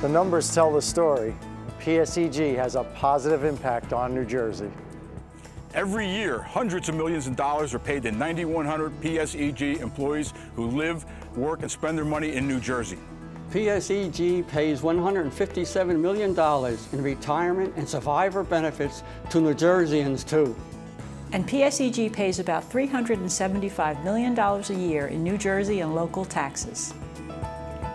The numbers tell the story. PSEG has a positive impact on New Jersey. Every year, hundreds of millions of dollars are paid to 9,100 PSEG employees who live, work, and spend their money in New Jersey. PSEG pays $157 million in retirement and survivor benefits to New Jerseyans, too. And PSEG pays about $375 million a year in New Jersey and local taxes.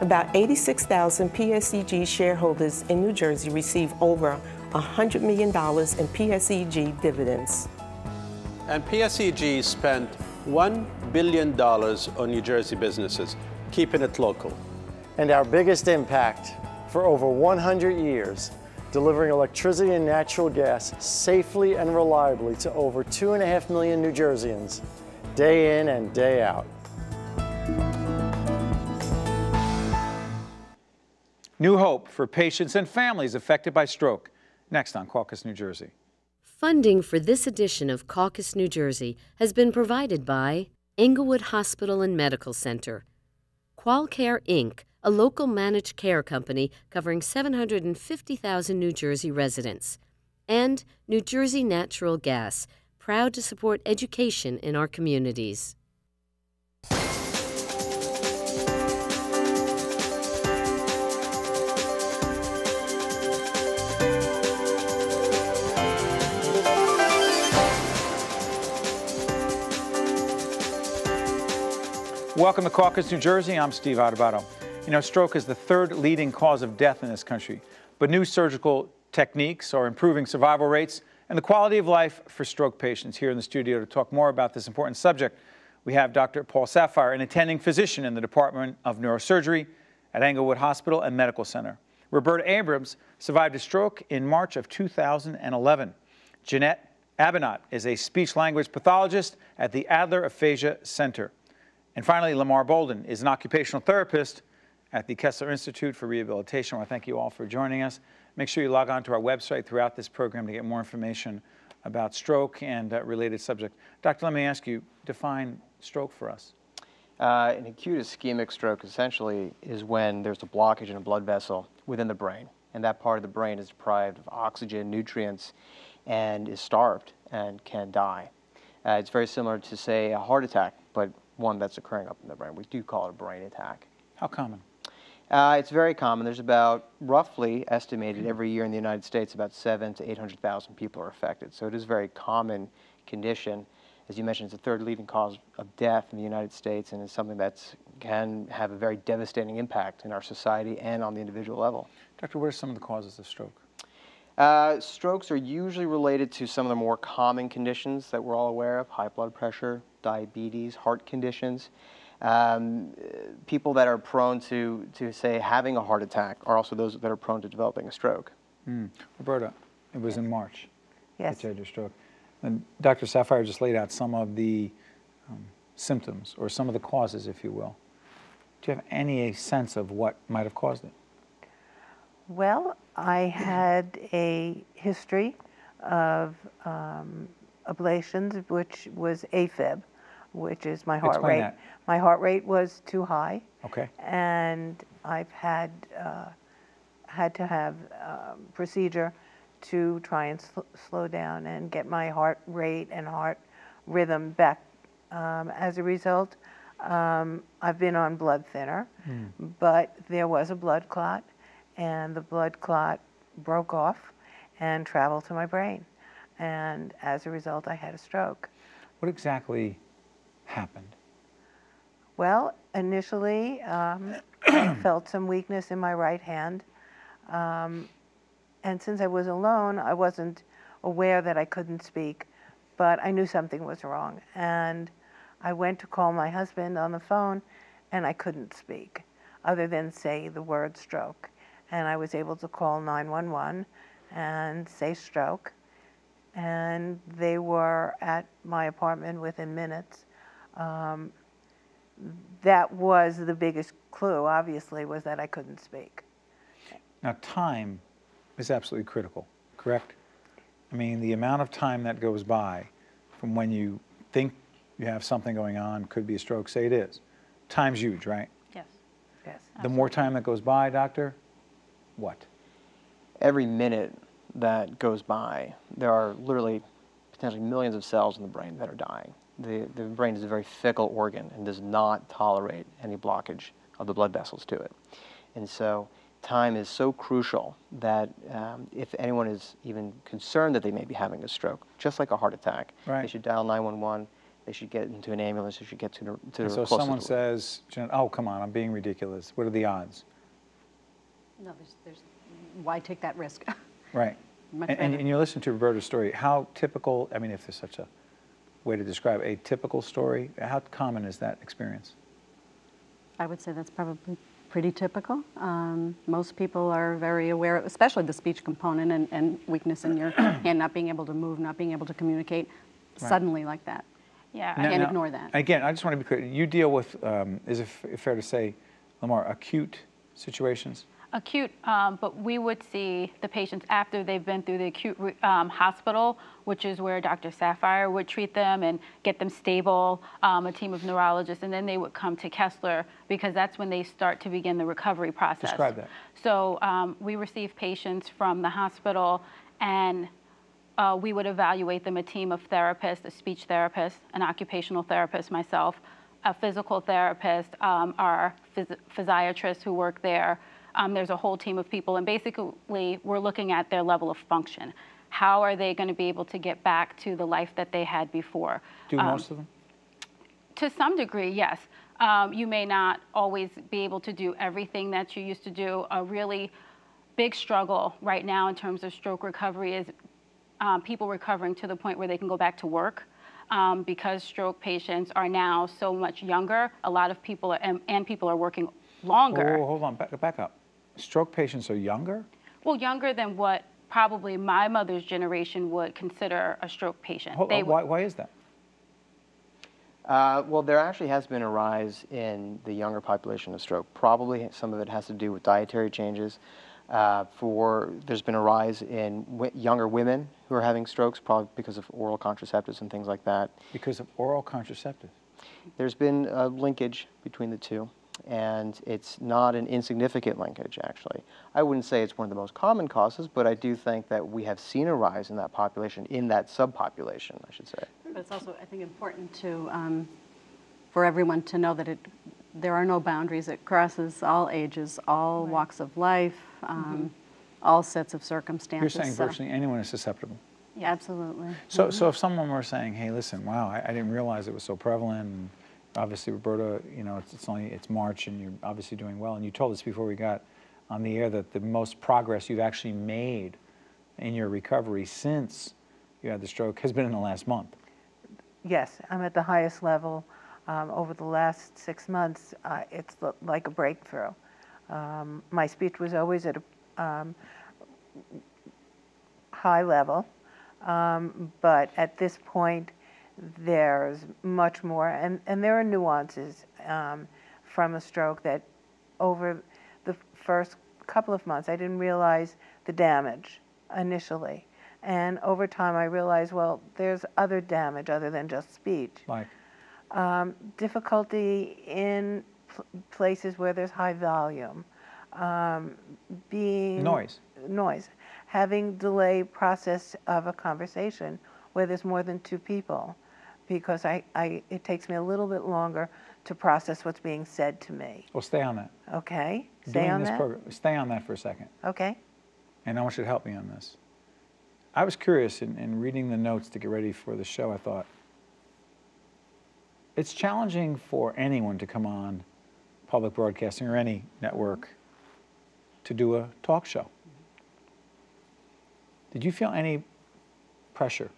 About 86,000 PSEG shareholders in New Jersey receive over $100 million in PSEG dividends. And PSEG spent $1 billion on New Jersey businesses, keeping it local. And our biggest impact for over 100 years, delivering electricity and natural gas safely and reliably to over 2.5 million New Jerseyans, day in and day out. New hope for patients and families affected by stroke. Next on Caucus, New Jersey. Funding for this edition of Caucus, New Jersey has been provided by Englewood Hospital and Medical Center, Qualcare Inc., a local managed care company covering 750,000 New Jersey residents, and New Jersey Natural Gas, proud to support education in our communities. Welcome to Caucus, New Jersey. I'm Steve Adubato. You know, stroke is the third leading cause of death in this country, but new surgical techniques are improving survival rates and the quality of life for stroke patients. Here in the studio to talk more about this important subject, we have Dr. Paul Saphier, an attending physician in the Department of Neurosurgery at Englewood Hospital and Medical Center. Roberta Abrams survived a stroke in March of 2011. Jeanette Abinot is a speech language pathologist at the Adler Aphasia Center. And finally, Lamar Bolden is an occupational therapist at the Kessler Institute for Rehabilitation. I want to thank you all for joining us. Make sure you log on to our website throughout this program to get more information about stroke and uh, related subjects. Doctor, let me ask you, define stroke for us. Uh, an acute ischemic stroke essentially is when there's a blockage in a blood vessel within the brain, and that part of the brain is deprived of oxygen, nutrients, and is starved and can die. Uh, it's very similar to, say, a heart attack, but one that's occurring up in the brain. We do call it a brain attack. How common? Uh, it's very common. There's about roughly estimated every year in the United States about seven to 800,000 people are affected. So it is a very common condition. As you mentioned, it's the third leading cause of death in the United States and it's something that can have a very devastating impact in our society and on the individual level. Doctor, what are some of the causes of stroke? Uh, strokes are usually related to some of the more common conditions that we're all aware of, high blood pressure, diabetes, heart conditions. Um, people that are prone to, to, say, having a heart attack are also those that are prone to developing a stroke. Mm. Roberta, it was in March yes. that you had your stroke. And Dr. Saphier just laid out some of the um, symptoms or some of the causes, if you will. Do you have any sense of what might have caused it? Well, I had a history of um, ablations, which was AFib, which is my heart Explain rate. That. My heart rate was too high. Okay. And I've had uh, had to have um, procedure to try and sl slow down and get my heart rate and heart rhythm back. Um, as a result, um, I've been on blood thinner, mm. but there was a blood clot, and the blood clot broke off and traveled to my brain. And as a result, I had a stroke. What exactly happened? Well, initially, um, I felt some weakness in my right hand. Um, and since I was alone, I wasn't aware that I couldn't speak, but I knew something was wrong. And I went to call my husband on the phone, and I couldn't speak other than say the word stroke. And I was able to call 911 and say stroke. And they were at my apartment within minutes. Um, that was the biggest clue, obviously, was that I couldn't speak. Now, time is absolutely critical, correct? I mean, the amount of time that goes by from when you think you have something going on, could be a stroke, say it is. Time's huge, right? Yes. Yes. The more time that goes by, doctor, what? Every minute that goes by, there are literally potentially millions of cells in the brain that are dying. The, the brain is a very fickle organ and does not tolerate any blockage of the blood vessels to it. And so time is so crucial that um, if anyone is even concerned that they may be having a stroke, just like a heart attack, Right. they should dial 911, they should get into an ambulance, they should get to, the- to And the so if closest someone says, oh, come on, I'm being ridiculous. What are the odds? No, there's, there's, why take that risk? Right. And, and, and you listen to Roberta's story. How typical, I mean, if there's such a way to describe a typical story, how common is that experience? I would say that's probably pretty typical. Um, most people are very aware, especially the speech component and, and weakness in your hand, not being able to move, not being able to communicate Right. suddenly like that. Yeah. I can't ignore that. Again, I just want to be clear. You deal with, um, is it f- fair to say, Lamar, acute situations? Acute, um, but we would see the patients after they've been through the acute um, hospital, which is where Dr. Saphier would treat them and get them stable, um, a team of neurologists, and then they would come to Kessler because that's when they start to begin the recovery process. Describe that. So um, we receive patients from the hospital and uh, we would evaluate them, a team of therapists, a speech therapist, an occupational therapist, myself, a physical therapist, um, our phys- physiatrists who work there. Um, there's a whole team of people, and basically, we're looking at their level of function. How are they going to be able to get back to the life that they had before? Do Um, most of them? to some degree, yes. Um, you may not always be able to do everything that you used to do. A really big struggle right now in terms of stroke recovery is um, people recovering to the point where they can go back to work. Um, because stroke patients are now so much younger, a lot of people are, and, and people are working longer. Oh, hold on, back, back up. Stroke patients are younger? Well, younger than what probably my mother's generation would consider a stroke patient. Hold They why, why is that? Uh, well, there actually has been a rise in the younger population of stroke. Probably some of it has to do with dietary changes. Uh, for there's been a rise in w- younger women who are having strokes, probably because of oral contraceptives and things like that. Because of oral contraceptives. There's been a linkage between the two, and it's not an insignificant linkage, actually. I wouldn't say it's one of the most common causes, but I do think that we have seen a rise in that population, in that subpopulation, I should say. But it's also, I think, important to, um, for everyone to know that it, there are no boundaries. It crosses all ages, all walks of life, um, all sets of circumstances. You're saying so- virtually anyone is susceptible. Yeah, absolutely. So, Mhm. so if someone were saying, "Hey, listen, wow, I, I didn't realize it was so prevalent," and obviously, Roberta, you know, it's, it's only it's March, and you're obviously doing well, and you told us before we got on the air that the most progress you've actually made in your recovery since you had the stroke has been in the last month. Yes, I'm at the highest level. Um, over the last six months, uh, it's like a breakthrough. Um, my speech was always at a um, high level, um, but at this point, there's much more, and, and there are nuances um, from a stroke that over the first couple of months, I didn't realize the damage initially. And over time, I realized, well, there's other damage other than just speech. Like, Um, difficulty in pl- places where there's high volume. Um, being Noise. Noise. Having delay process of a conversation where there's more than two people, because I, I it takes me a little bit longer to process what's being said to me. well, stay on that. Okay. Stay Doing on this that. program, stay on that for a second, Okay. and I want you to help me on this. I was curious in, in reading the notes to get ready for the show. I thought it's challenging for anyone to come on public broadcasting or any network to do a talk show. Did you feel any pressure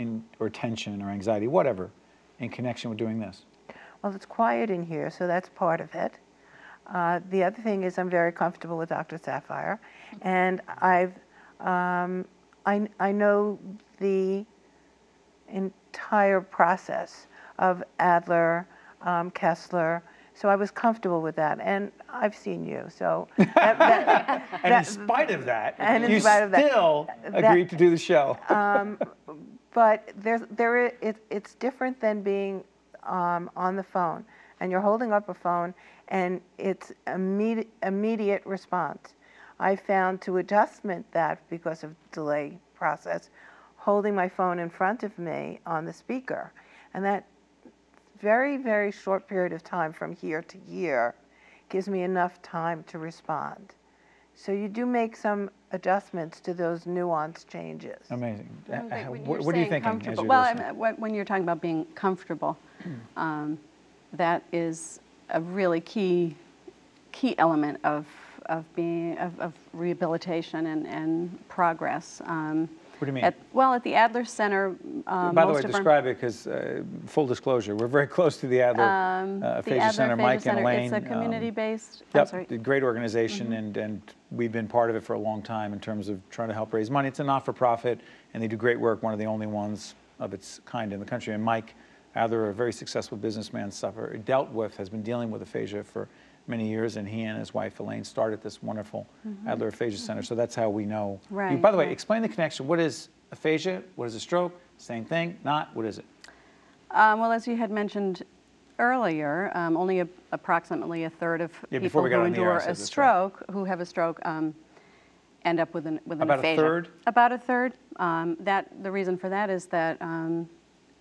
in, or tension or anxiety, whatever, in connection with doing this? Well, it's quiet in here, so that's part of it. Uh, the other thing is I'm very comfortable with Dr. Saphier, and I've um, I, I know the entire process of Adler, um, Kessler, so I was comfortable with that, and I've seen you, so. That, that, And that- in spite of that, and you spite of that- still that- agreed to do the show. um, but there's there it, it's different than being um, on the phone, and you're holding up a phone, and it's immediate immediate response. I found to adjustment that because of delay process, holding my phone in front of me on the speaker. And that very, very short period of time from year to year gives me enough time to respond. So you do make some adjustments to those nuance changes. Amazing. Uh, Well, when What you're what are you saying thinking as you're Well, I mean, when when you're talking about being comfortable, um, that is a really key, key element of, of being, of, of rehabilitation and, and progress. Um, What do you mean? at- Well, at the Adler Center, uh, By the way, of our- describe it because, full disclosure, we're very close to the Adler Um, uh, the Aphasia Adler Center. Mike and Center, Elaine. It's a um, community-based, I'm Yep, sorry. great organization, Mhm. and, and we've been part of it for a long time in terms of trying to help raise money. It's a not-for-profit, and they do great work, one of the only ones of its kind in the country. And Mike Adler, a very successful businessman, suffer, dealt with, has been dealing with aphasia for many years, and he and his wife Elaine started this wonderful Mhm. Adler Aphasia Center. So that's how we know. you. Right, By the way, right. explain the connection. What is aphasia? What is a stroke? Same thing? Not? What is it? Um, well, as you had mentioned earlier, um, only a, approximately a third of Yeah, people who endure a this, right. stroke, who have a stroke, um, end up with an with an About a aphasia. third? About a third. Um, that the reason for that is that um,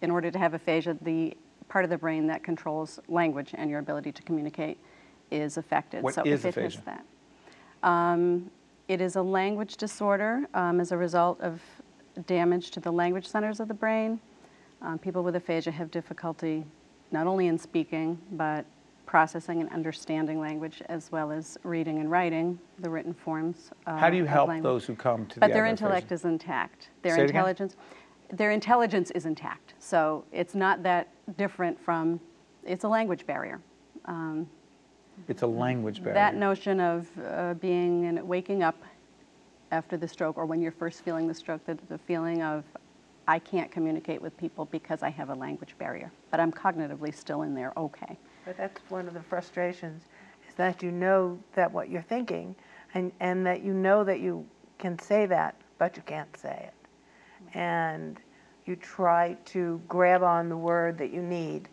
in order to have aphasia, the part of the brain that controls language and your ability to communicate is affected. What so is if it aphasia? that. Um, it is a language disorder um, as a result of damage to the language centers of the brain. Um, people with aphasia have difficulty not only in speaking, but processing and understanding language, as well as reading and writing the written forms. Uh, How do you help language. those who come to the But their intellect is intact. Their Say intelligence, their intelligence is intact. So it's not that different from. It's a language barrier. Um, It's a language barrier. that notion of uh, being and waking up after the stroke, or when you're first feeling the stroke, the, the feeling of I can't communicate with people because I have a language barrier, but I'm cognitively still in there. Okay. But that's one of the frustrations, is that you know that what you're thinking, and, and that you know that you can say that, but you can't say it. And you try to grab on the word that you need,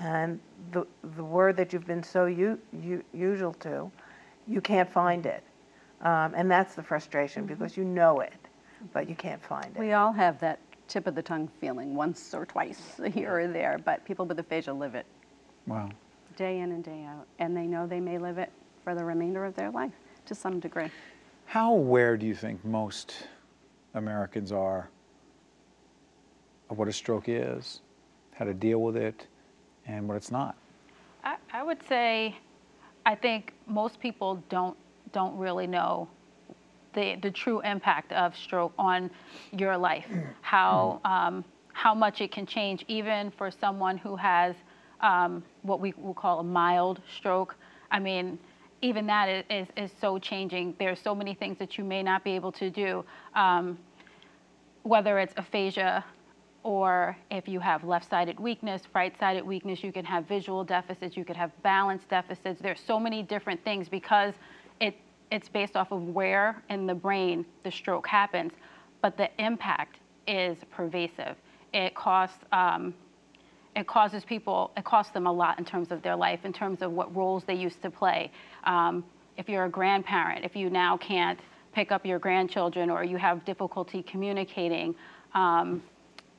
and the, the word that you've been so u- u- usual to, you can't find it. Um, and that's the frustration, because you know it, but you can't find it. We all have that tip of the tongue feeling once or twice here or there, but people with aphasia live it Wow. day in and day out, and they know they may live it for the remainder of their life to some degree. How aware do you think most Americans are of what a stroke is, how to deal with it, and what it's not? I, I would say, I think most people don't don't really know the the true impact of stroke on your life, how um, how much it can change, even for someone who has um, what we will call a mild stroke. I mean, even that is, is, is so changing. There are so many things that you may not be able to do. Um, whether it's aphasia or if you have left-sided weakness, right-sided weakness, you can have visual deficits, you could have balance deficits. There's so many different things because it, it's based off of where in the brain the stroke happens, but the impact is pervasive. It costs, um, it causes people, it costs them a lot in terms of their life, in terms of what roles they used to play. Um, if you're a grandparent, if you now can't pick up your grandchildren or you have difficulty communicating, um,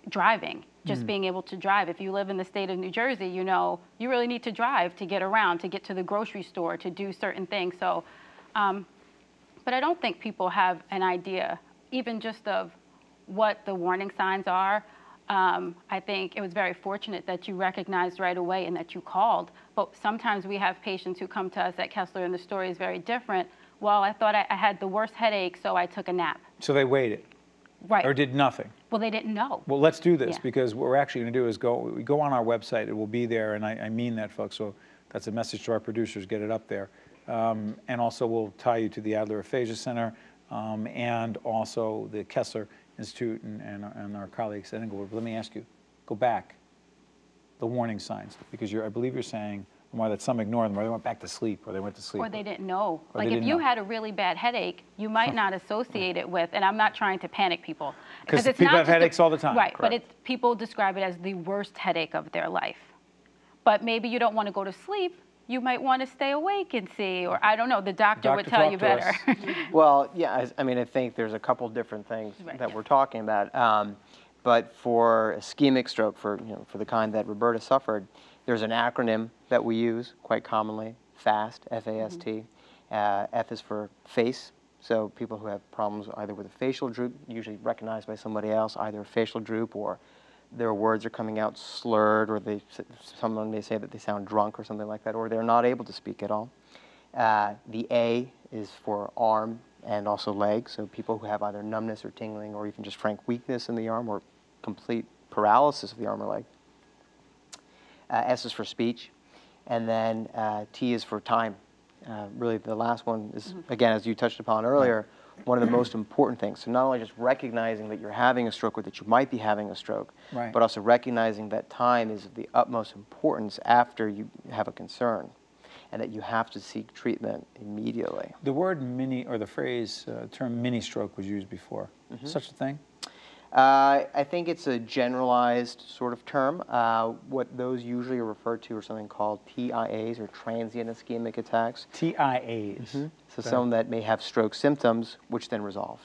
driving, just Mm. being able to drive. If you live in the state of New Jersey, you know you really need to drive to get around, to get to the grocery store, to do certain things. So, um, but I don't think people have an idea, even just of what the warning signs are. Um, I think it was very fortunate that you recognized right away and that you called. But sometimes we have patients who come to us at Kessler, and the story is very different. Well, I thought I, I had the worst headache, so I took a nap. So they waited. Right. Or did nothing. Well, they didn't know. Well, let's do this Yeah. because what we're actually going to do is go. We go on our website. It will be there, and I, I mean that, folks. So that's a message to our producers. Get it up there, um, and also we'll tie you to the Adler Aphasia Center um, and also the Kessler Institute and, and, our- and our colleagues at Englewood. But let me ask you, go back. The warning signs, because you're, I believe you're saying, Omar, that some ignore them, or they went back to sleep, or they went to sleep. Or they didn't know. Or like if didn't you know. had a really bad headache, you might not associate it with, and I'm not trying to panic people. 'Cause it's people not have just a- headaches all the time, Right, but it's, people describe it as the worst headache of their life. But maybe you don't want to go to sleep, you might want to stay awake and see, or I don't know, the doctor, would tell you better. Well, yeah, I, I mean, I think there's a couple different things Right. that we're talking about. Um, but for ischemic stroke, for you know, for the kind that Roberta suffered, there's an acronym that we use quite commonly: FAST, F-A-S-T. Uh, F is for face. So people who have problems either with a facial droop, usually recognized by somebody else, either a facial droop or their words are coming out slurred, or they someone may say that they sound drunk or something like that, or they're not able to speak at all. Uh, the A is for arm and also leg, so people who have either numbness or tingling or even just frank weakness in the arm or complete paralysis of the arm or leg. Uh, S is for speech, and then uh, T is for time. Uh, really, the last one is, again, as you touched upon earlier, one of the most important things. So, not only just recognizing that you're having a stroke or that you might be having a stroke, Right. but also recognizing that time is of the utmost importance after you have a concern and that you have to seek treatment immediately. The word mini, or the phrase, uh, term mini stroke was used before. Mhm. Such a thing? Uh, I think it's a generalized sort of term. Uh, what those usually are referred to are something called TIAs or transient ischemic attacks. TIAs. So Okay. some that may have stroke symptoms, which then resolve.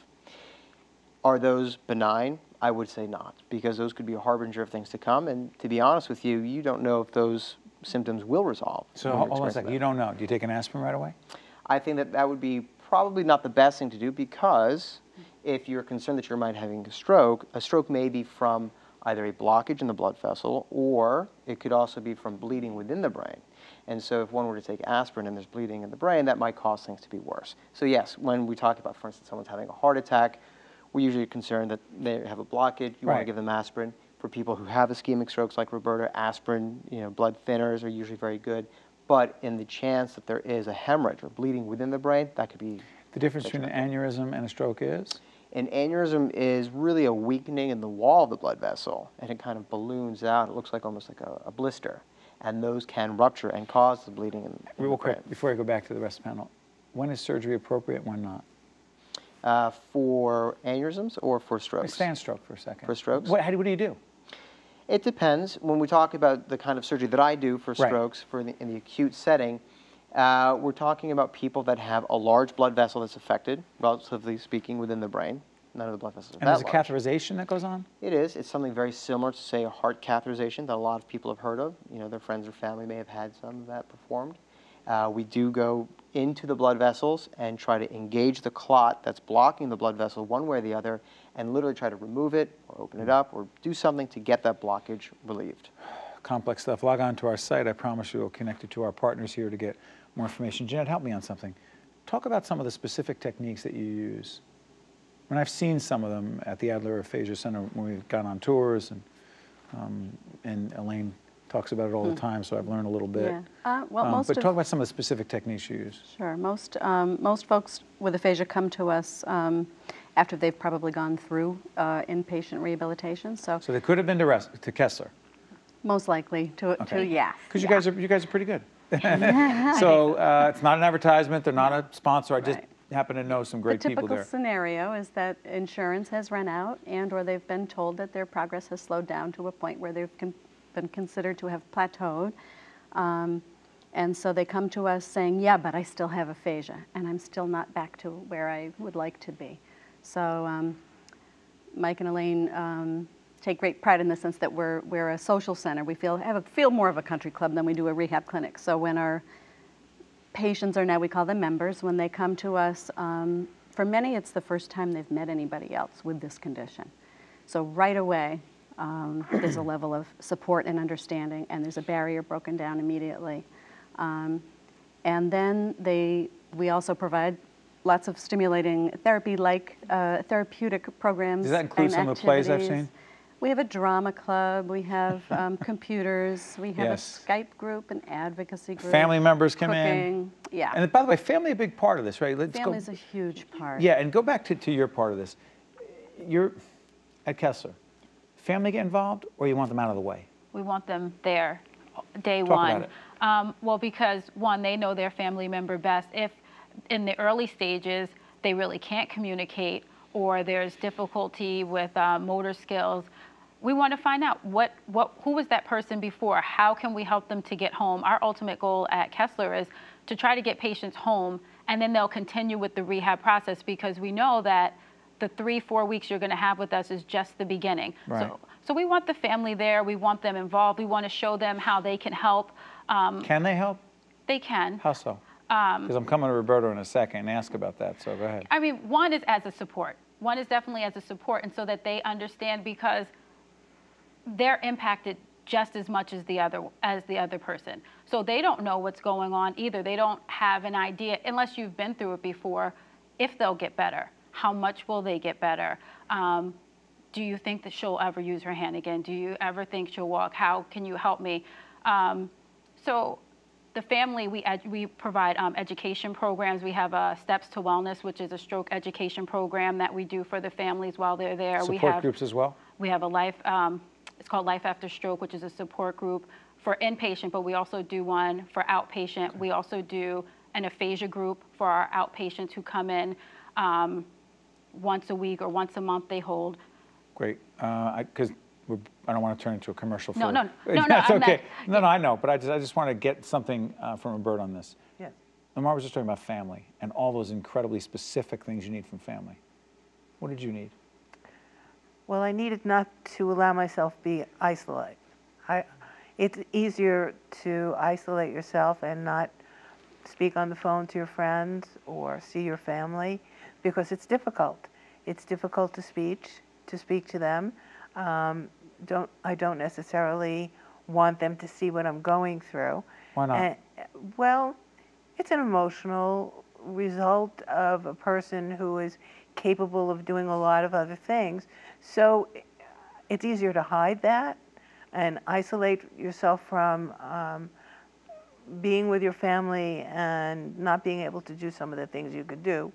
Are those benign? I would say not, because those could be a harbinger of things to come. And to be honest with you, you don't know if those symptoms will resolve. So hold on a second. You don't know. Do you take an aspirin right away? I think that that would be probably not the best thing to do because if you're concerned that you're might having a stroke, a stroke may be from either a blockage in the blood vessel or it could also be from bleeding within the brain. And so if one were to take aspirin and there's bleeding in the brain, that might cause things to be worse. So yes, when we talk about, for instance, someone's having a heart attack, we're usually concerned that they have a blockage. You want to give them aspirin. For people who have ischemic strokes like Roberta, aspirin, you know, blood thinners are usually very good. But in the chance that there is a hemorrhage or bleeding within the brain, that could be The difference between an aneurysm and a stroke is? An aneurysm is really a weakening in the wall of the blood vessel, and it kind of balloons out. It looks like almost like a, a blister, and those can rupture and cause the bleeding. In, in Real the quick, before I go back to the rest of the panel, when is surgery appropriate, when not? Uh, for aneurysms or for strokes? Stay on stroke for a second. For strokes? What, how do, what do you do? It depends. When we talk about the kind of surgery that I do for Right. strokes for the, in the acute setting, uh, we're talking about people that have a large blood vessel that's affected, relatively speaking, within the brain. None of the blood vessels are And that there's a large. catheterization that goes on? It is. It's something very similar to, say, a heart catheterization that a lot of people have heard of. You know, their friends or family may have had some of that performed. Uh, we do go into the blood vessels and try to engage the clot that's blocking the blood vessel one way or the other and literally try to remove it or open it up or do something to get that blockage relieved. Complex stuff. Log on to our site. I promise you we'll connect you to our partners here to get more information. Jeanette, help me on something. Talk about some of the specific techniques that you use. When I've seen some of them at the Adler Aphasia Center when we've gone on tours, and, um, and Elaine talks about it all the Hmm. time, so I've learned a little bit. Yeah. Uh, well, Um, most but talk about some of the specific techniques you use. Sure. Most, um, most folks with aphasia come to us um, after they've probably gone through uh, inpatient rehabilitation. So So they could have been to, Res- to Kessler. most likely to, to yes. Because you guys are you guys are pretty good. so uh, it's not an advertisement. They're not a sponsor. I just happen to know some great the people typical scenario is that insurance has run out and or they've been told that their progress has slowed down to a point where they've been considered to have plateaued. Um, and so they come to us saying, yeah, but I still have aphasia and I'm still not back to where I would like to be. So um, Mike and Elaine um, take great pride in the sense that we're, we're a social center. We feel, have a, feel more of a country club than we do a rehab clinic. So when our patients are now, we call them members, when they come to us, um, for many it's the first time they've met anybody else with this condition. So right away, um, there's a level of support and understanding, and there's a barrier broken down immediately. Um, and then they, we also provide lots of stimulating therapy-like uh, therapeutic programs. Does that include some of the plays I've seen? We have a drama club, we have um, computers, we have Yes. a Skype group, an advocacy group. Family members come in. cooking. Yeah. And by the way, family a big part of this, right? Let's Family's go. a huge part. Yeah, and go back to, to your part of this. You're at Kessler. Family get involved, or you want them out of the way? We want them there day Talk one. about it. Um, well, because one, they know their family member best. If in the early stages they really can't communicate or there's difficulty with uh, motor skills, we want to find out what, what, who was that person before? How can we help them to get home? Our ultimate goal at Kessler is to try to get patients home and then they'll continue with the rehab process because we know that the three, four weeks you're going to have with us is just the beginning. Right. So, so we want the family there. We want them involved. We want to show them how they can help. Um, Can they help? they can. How so? Um, Because I'm coming to Roberto in a second and ask about that, so go ahead. I mean, one is as a support. One is definitely as a support, and so that they understand because they're impacted just as much as the other as the other person. So they don't know what's going on either. They don't have an idea unless you've been through it before. If they'll get better, how much will they get better? Um, do you think that she'll ever use her hand again? Do you ever think she'll walk? How can you help me? Um, so the family, we, we provide um, education programs. We have uh, Steps to Wellness, which is a stroke education program that we do for the families while they're there. we Support have, groups as well? We have a life, um, it's called Life After Stroke, which is a support group for inpatient, but we also do one for outpatient. We also do an aphasia group for our outpatients who come in um, once a week or once a month they hold. Great, because I don't want to turn into a commercial. No, for- no, no, no, That's I'm not- okay. No, no, I know, but I just, I just want to get something uh, from bird on this. Yes. Lamar was just talking about family and all those incredibly specific things you need from family. What did you need? Well, I needed not to allow myself be isolated. I, it's easier to isolate yourself and not speak on the phone to your friends or see your family because it's difficult. It's difficult to speak to speak to them. Um, don't I don't necessarily want them to see what I'm going through. Why not? And, well, it's an emotional result of a person who is capable of doing a lot of other things. So it's easier to hide that and isolate yourself from um, being with your family and not being able to do some of the things you could do.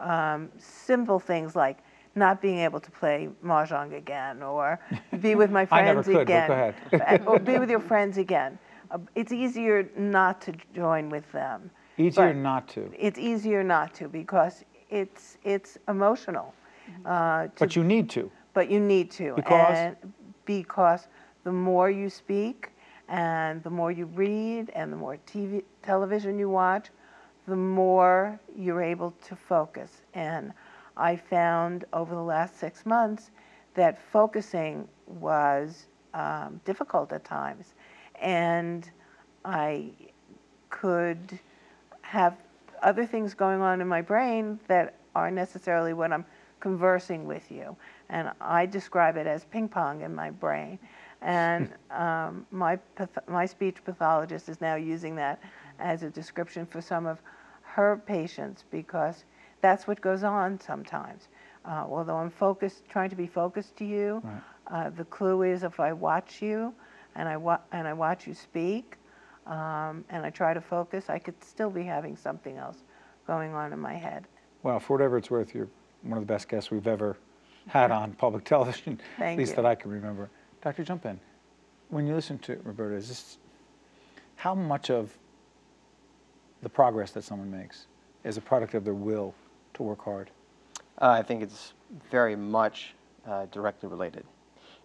Um, simple things like not being able to play mahjong again or be with my I never friends could, again. go ahead. or be with your friends again. Uh, it's easier not to join with them. Easier not to. It's easier not to because it's it's emotional. Uh, to- But you need to. but you need to. Because? And because the more you speak and the more you read and the more TV, television you watch, the more you're able to focus. And I found over the last six months that focusing was um, difficult at times. And I could have other things going on in my brain that aren't necessarily what I'm conversing with you. And I describe it as ping pong in my brain. And um, my, path- my speech pathologist is now using that as a description for some of her patients because that's what goes on sometimes. Uh, although I'm focused, trying to be focused to you, uh, the clue is if I watch you and I, wa- and I watch you speak, um, and I try to focus, I could still be having something else going on in my head. Well, for whatever it's worth, you're one of the best guests we've ever had on public television, at least you. that I can remember. Dr. Jumpin, when you listen to Roberta, is this how much of the progress that someone makes is a product of their will to work hard? Uh, I think it's very much uh, directly related.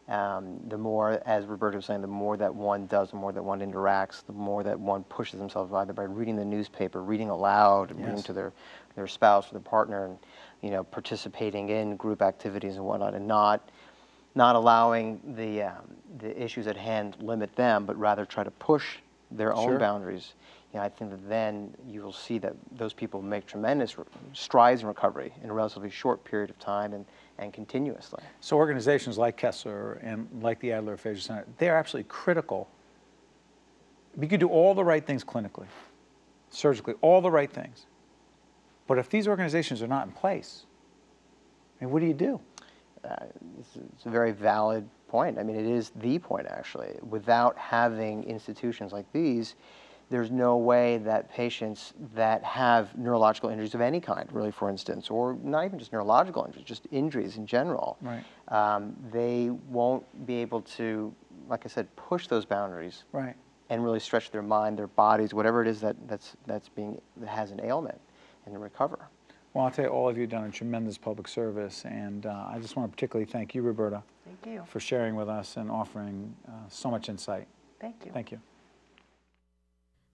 Um, the more, as Roberta was saying, the more that one does, the more that one interacts, the more that one pushes themselves either by reading the newspaper, reading aloud, reading to their, their spouse or their partner, and you know, participating in group activities and whatnot, and not not allowing the um, the issues at hand limit them, but rather try to push their Sure. own boundaries. You know, I think that then you will see that those people make tremendous strides in recovery in a relatively short period of time and, and continuously. So organizations like Kessler and like the Adler Aphasia Center, they're absolutely critical. We could do all the right things clinically, surgically, all the right things. But if these organizations are not in place, I mean, what do you do? Uh, it's, it's a very valid point. I mean, it is the point, actually. Without having institutions like these, there's no way that patients that have neurological injuries of any kind, really, for instance, or not even just neurological injuries, just injuries in general, Right. um, they won't be able to, like I said, push those boundaries Right. and really stretch their mind, their bodies, whatever it is that, that's, that's being, that has an ailment, and to recover. Well, I'll tell you, all of you have done a tremendous public service, and uh, I just want to particularly thank you, Roberta, Thank you. for sharing with us and offering uh, so much insight. Thank you. Thank you.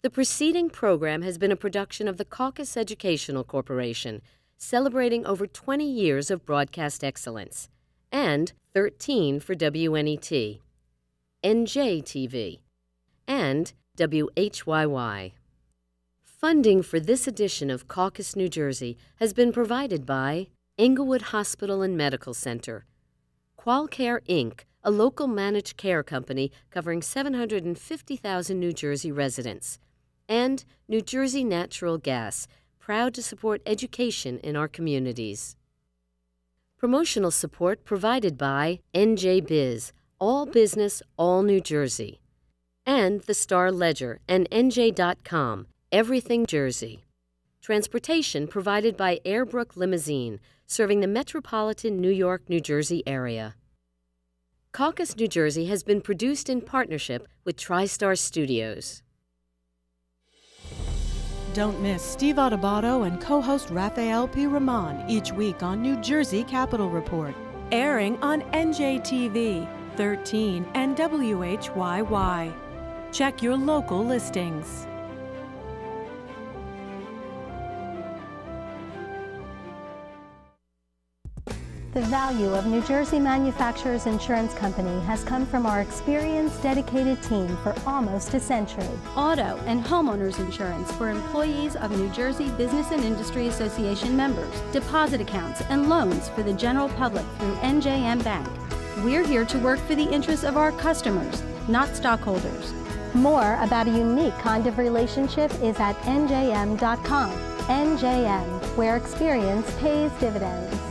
The preceding program has been a production of the Caucus Educational Corporation, celebrating over 20 years of broadcast excellence, and 13 for WNET, NJTV, and WHYY. Funding for this edition of Caucus, New Jersey has been provided by Englewood Hospital and Medical Center, Qualcare Inc., a local managed care company covering 750,000 New Jersey residents, and New Jersey Natural Gas, proud to support education in our communities. Promotional support provided by NJ Biz, all business, all New Jersey, and the Star Ledger and NJ.com, everything Jersey. Transportation provided by Airbrook Limousine, serving the metropolitan New York, New Jersey area. Caucus, New Jersey has been produced in partnership with TriStar Studios. Don't miss Steve Adubato and co-host Rafael Pi Roman each week on New Jersey Capitol Report, airing on NJTV, 13, and WHYY. Check your local listings. The value of New Jersey Manufacturers Insurance Company has come from our experienced, dedicated team for almost a century. Auto and homeowners insurance for employees of New Jersey Business and Industry Association members. Deposit accounts and loans for the general public through NJM Bank. We're here to work for the interests of our customers, not stockholders. More about a unique kind of relationship is at njm.com. NJM, where experience pays dividends.